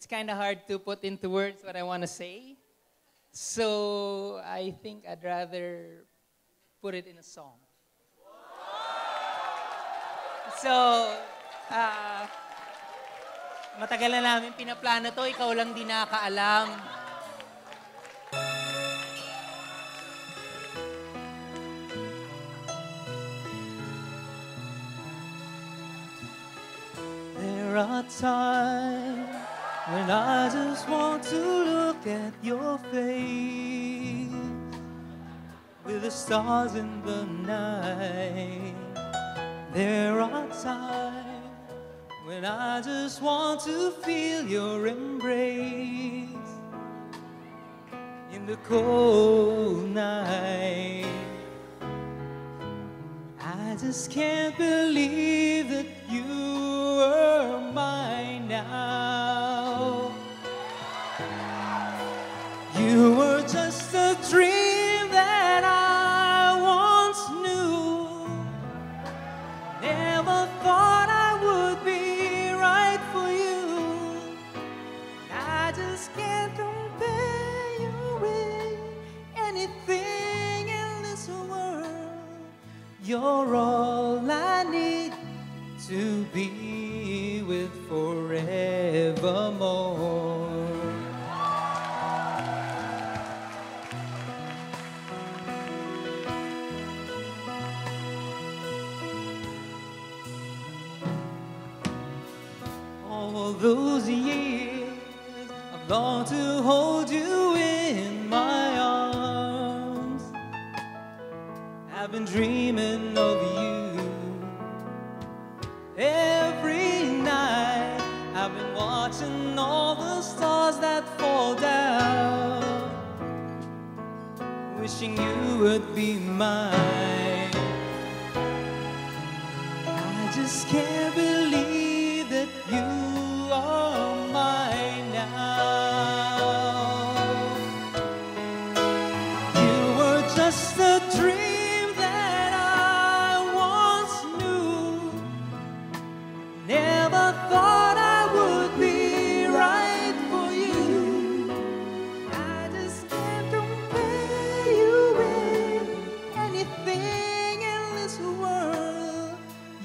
it's kind of hard to put into words what I want to say. So I think I'd rather put it in a song. So, ah, matagal na namin pinaplano to, ikaw lang di nakakaalam. There are times when I just want to look at your face with the stars in the night. There are times when I just want to feel your embrace in the cold night. I just can't believe You're all I need to be with forevermore. All those years I've longed to hold you in I've been watching all the stars that fall down, wishing you would be mine. I just can't believe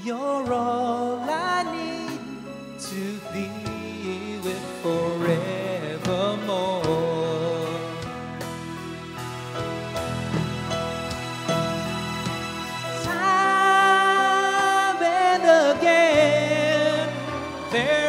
You're all I need to be with forevermore. Time and again, there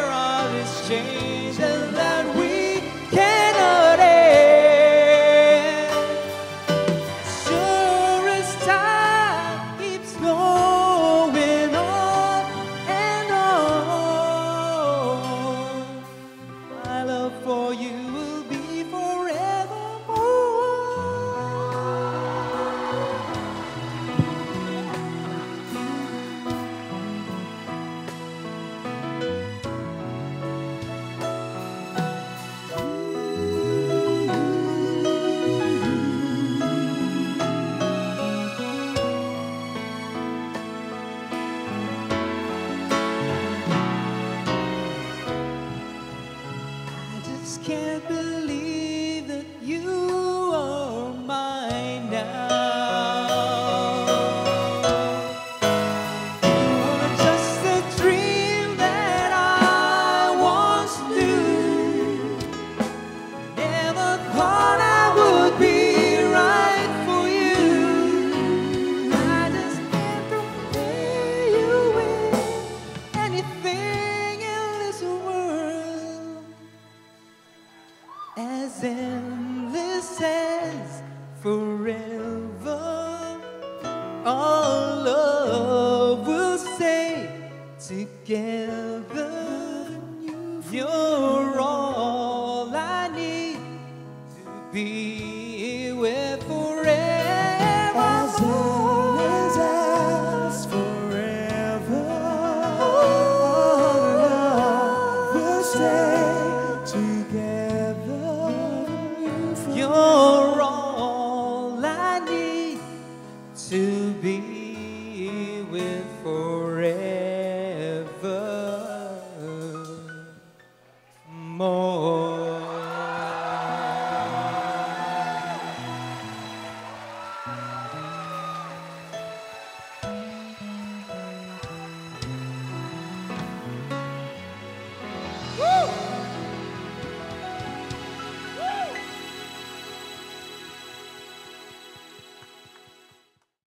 together. You're all I need to be with forever. As always, as forever. Oh, we'll stay together. You're all I need to be.